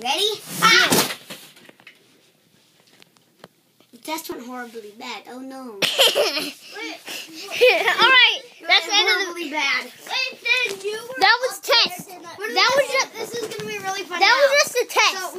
Ready? Ah! The test went horribly bad. Oh no. Alright, that's the end of the bad. Wait, that was test. That, was just this is gonna be really funny. That now. was just a test. So